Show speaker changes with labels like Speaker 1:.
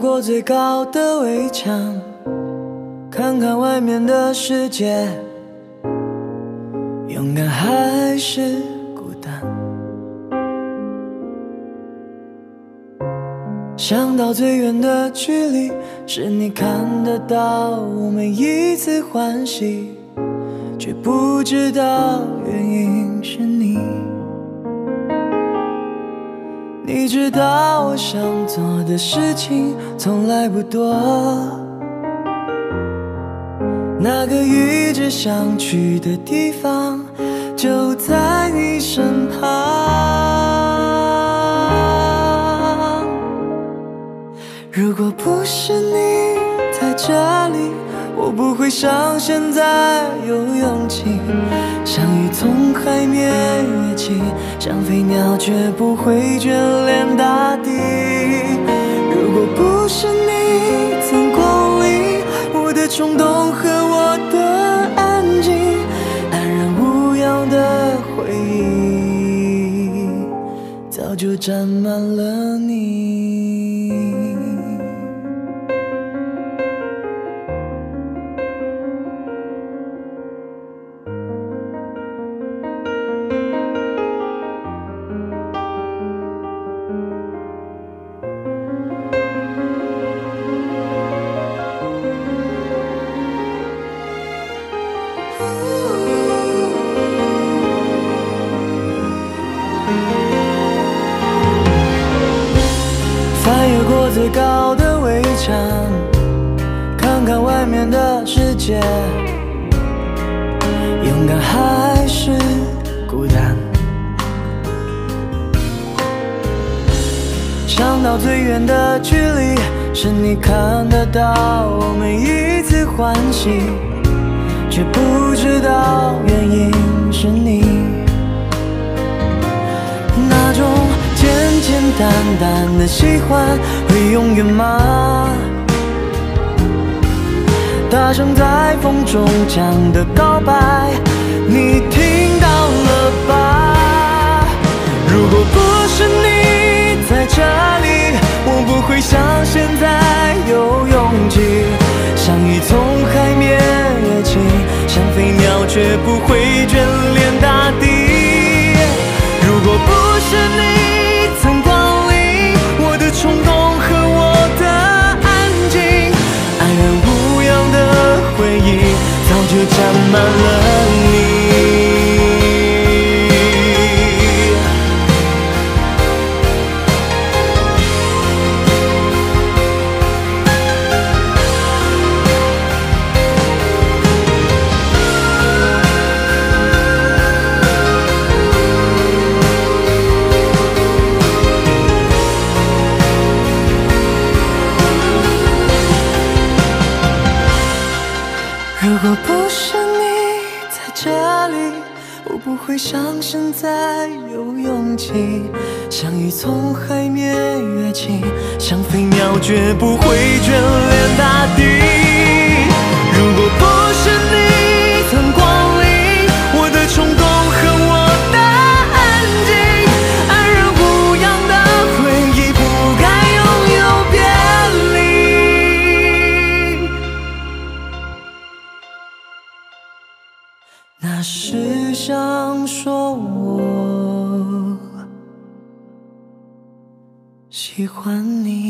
Speaker 1: 过最高的围墙，看看外面的世界，勇敢还是孤单？想到最远的距离，是你看得到我每一次欢喜，却不知道原因是你。你知道我想做的事情从来不多，那个一直想去的地方就在你身旁。如果不是你这里，我不会像现在有勇气。像雨从海面跃起，像飞鸟绝不会眷恋大地。如果不是你曾光临，我的冲动和我的安静，安然无恙的回忆，早就沾满了你。最高的围墙，看看外面的世界，勇敢还是孤单？想到最远的距离，是你看得到我每一次欢喜，却不知道原因是你。淡淡的喜欢会永远吗？大声在风中讲的告白，你听满了你。如果不是这里，我不会像现在有勇气，像雨从海面跃起，像飞鸟绝不会眷恋大地。想说我喜欢你。